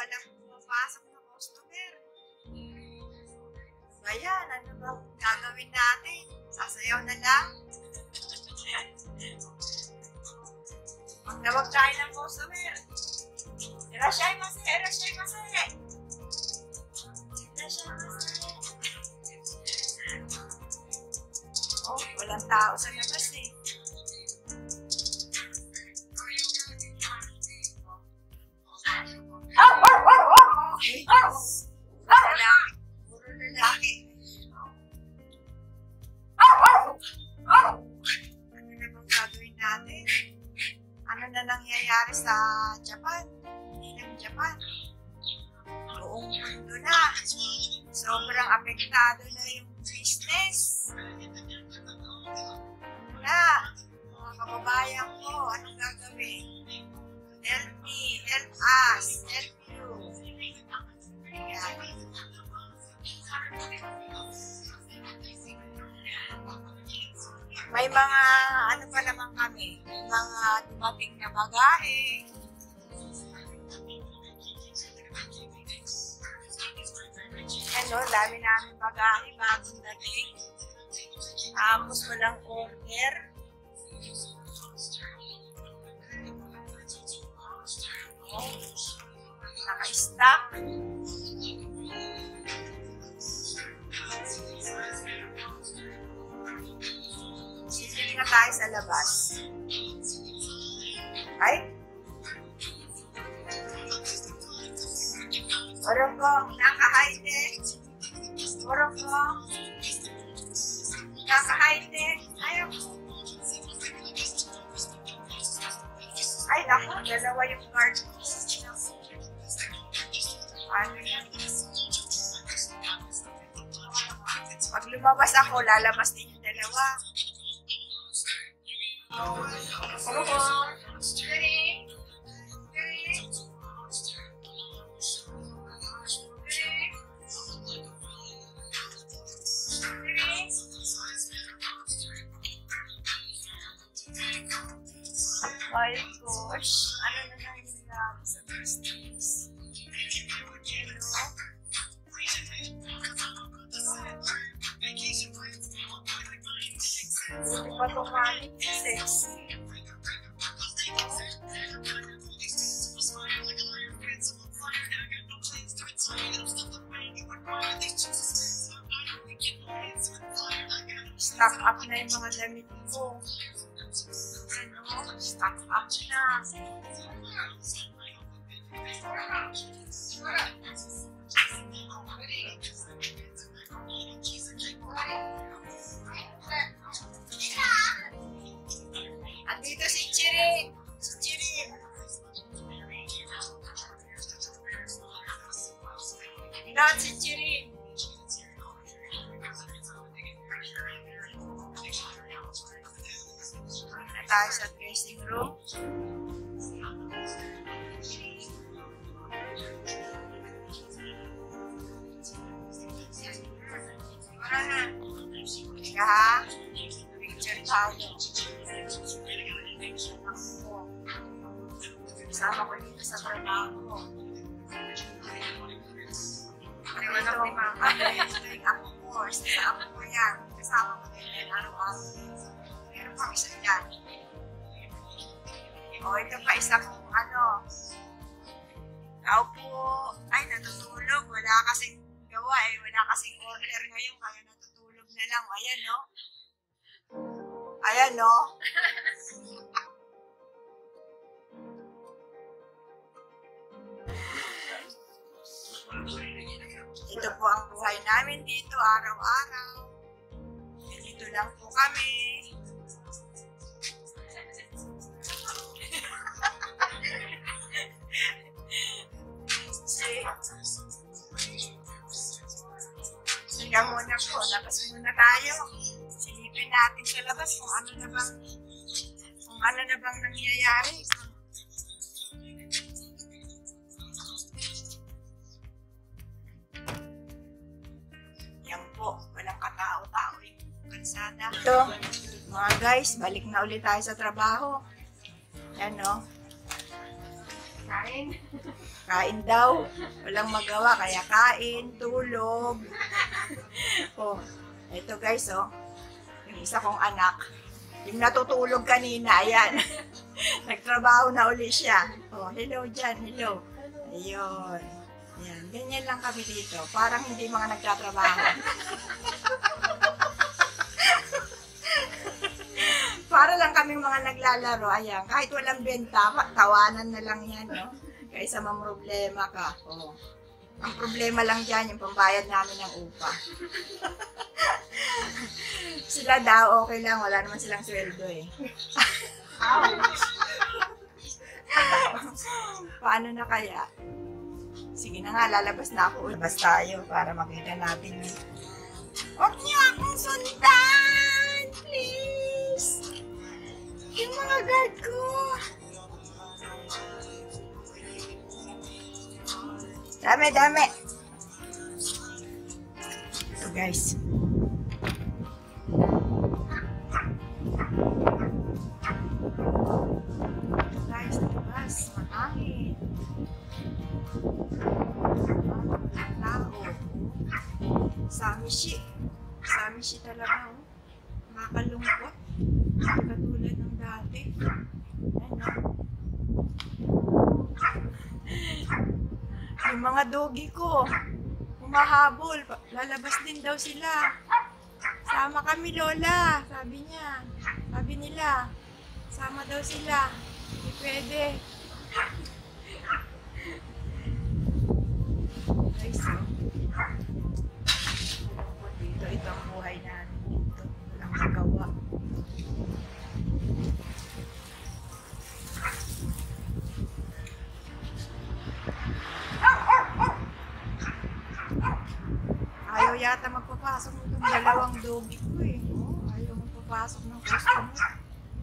walang pumapasok na customer. Ayan, ano bang gagawin natin? Sasayaw na lang? Magdawag tayo ng customer. Irashay mase, irashay mase. Irashay mase. Oh, walang tao sa nangyayari sa Japan? Lang Japan. Buong mundo na. Sobrang apektado na yung business. Na, mga kababayan ko, anong gagawin? Help me, help us, help you. Ayan. May mga bagahe. Ano, dami namin bagahe bagong dating. Tapos walang order. Oh, naka-stock. Sisili na tayo sa labas. Ay? Orongkong, naka-high-tech. Orongkong. Naka-high-tech. Ayaw. Ay, naku, dalawa yung card. Ano yan? Pag lumabas ako, lalabas din My gosh, ano na nangyayari sa business? Hello? Buti pa tumalik sexy. Stock up na yung mga damit ko. Thank you. Teka ha. Picture tayo. Kasama ko dito sa trabaho ko. Ba ito? Yung ako ko. Sa ako ko yan. Kasama ko din yan. Araw-araw. Meron pa isa dyan. O, ito pa isa kong ano. Tao po. Ay, natutulog. Wala kasing gawa eh. Wala kasing order ngayon. Kaya natutulog na lang. Ayan, no? Ayan, no? Ito po ang buhay namin dito araw-araw. Dito lang po kami. Sige muna po, labas muna tayo. Silipin natin sa labas kung ano na bang kung ano na bang nangyayari. Yan po, walang katao-tao yung kalsada. Ito, mga guys, balik na ulit tayo sa trabaho. Yan no. Kain. Kain daw. Walang magawa, kaya kain, tulog. Oh, ito guys, oh. Yung isa kong anak. Yung natutulog kanina, ayan. Nagtrabaho na uli siya. Oh, hello dyan, hello. Ayun. Yan, ganyan lang kami dito. Parang hindi mga nagtatrabaho. Para lang kami mga naglalaro. Ayan, kahit walang benta, tawanan na lang yan, no? Kaysa mamroblema ka. Oh. Ang problema lang dyan, yung pambayad namin ng upa. Sila daw, okay lang. Wala naman silang sweldo eh. Paano na kaya? Sige na nga, lalabas na ako. Labas tayo para makita natin yun. Huwag niyo akong sundan! Please! Yung mga guard ko! Dami, dami! Ito guys. Ito guys, labas. Mahangin. Tao. Samishi. Samishi talaga, oh. Makakalungkot. Hindi katulad ng dati. Ano? Yung mga dogi ko, humahabol. Lalabas din daw sila. Sama kami, Lola. Sabi niya. Sabi nila. Sama daw sila. Hindi pwede. Ng dalawang dogi ko eh. Oh, ayaw magpapasok ng customer.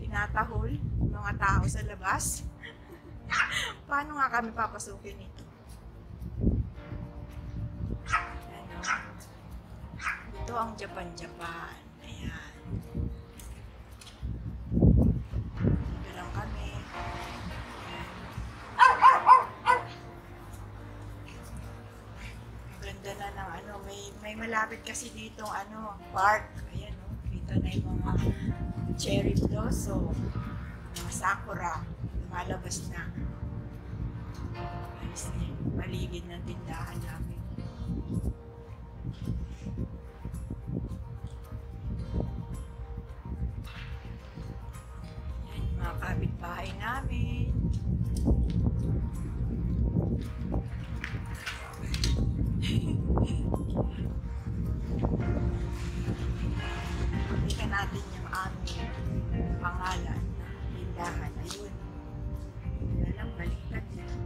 Tinatahol mga tao sa labas. Paano nga kami papasukin nito? Ano? Ito ang Japan-Japan. May malapit kasi dito ano, park. Ayan oh, kita na yung mga cherry blossom, mga sakura, lumalabas na. Ayos na yung paligid ng tindahan namin. Yan, yung mga kapitbahay namin. Natin yung aming pangalan na tindahan. Ayun. Wala lang, baliktad yan.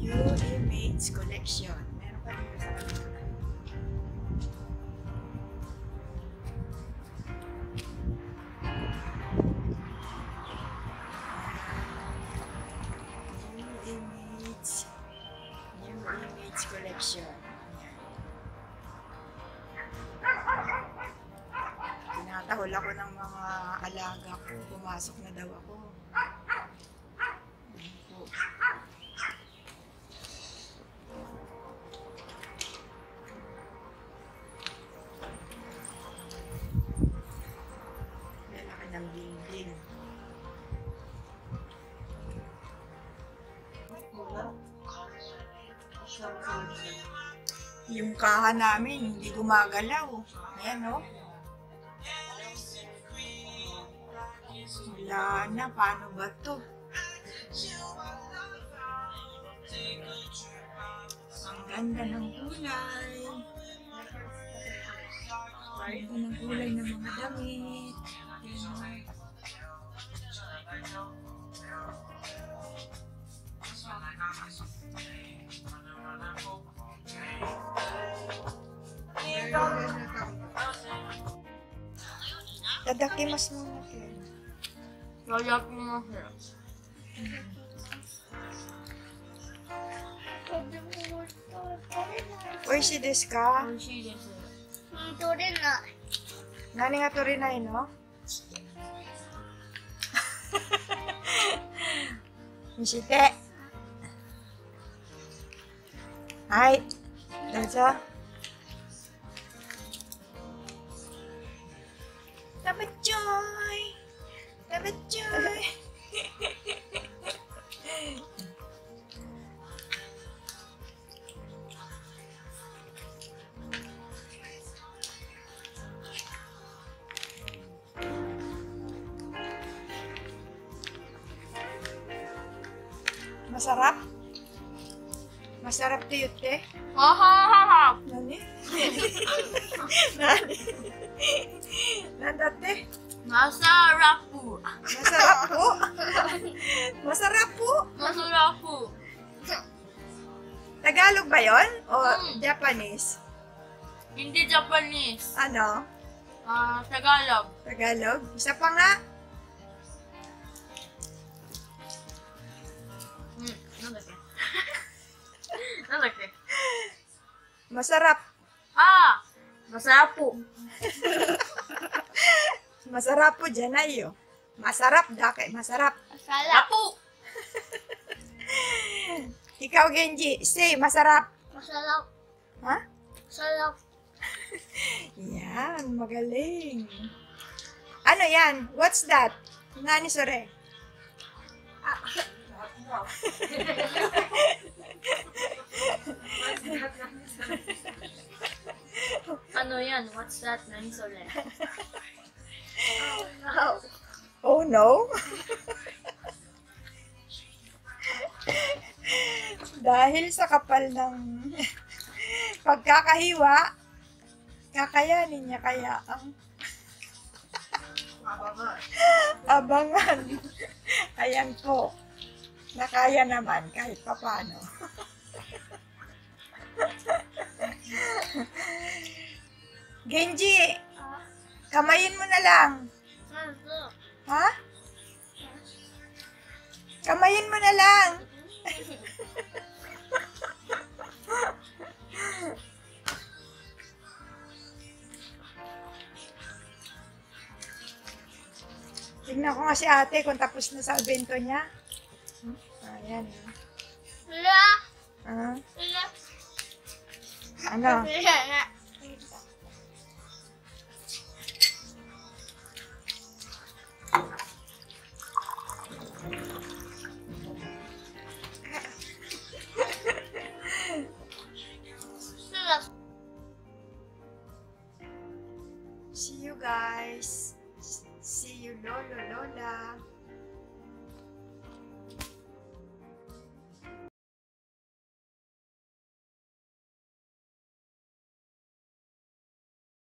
New Image Collection. Meron pa dito sa kanila. New Image Collection. Ayan. Tinatahol ako ng mga alaga ko. Pumasok na daw ako. Lalaki ng building. Yung kaha namin, hindi gumagalaw. Ayan, oh. Wala na, paano ba to? Ang ganda ng kulay. Ang ganda ng kulay ng mga damit. Ayan. Tadakimasu mo natin. いただきます。美味しいですか？美味しいです。取れない。何が取れないの？見せて。はい、どうぞ。Masarap tiyute? Mahahap. Nani? Nani? Nandate? Masarap po. Masarap po? Masarap po? Masarap po. Tagalog ba yon O Mm. Japanese? Hindi Japanese. Ano? Ah, Tagalog. Tagalog? Isa pa nga? Masarap. Ah, masarap po. Masarap po dyan ayo. Masarap dake. Masarap. Masarap. po. Ikaw, Genji, say masarap. Masarap. Ha? Masarap. Yan, magaling. Ano yan? What's that? Nani sore? Ano yan? What's that? Nani sole? No. Oh no? Dahil sa kapal ng pagkakahiwa, kakayanin niya kaya ang abangan. Ayan po. Nakaya naman kahit papano. Genji, kamayin mo na lang. Ha? Kamayin mo na lang. Tignan ko nga si ate kung tapos na sa bento niya. Hmm? Ayan. Ano?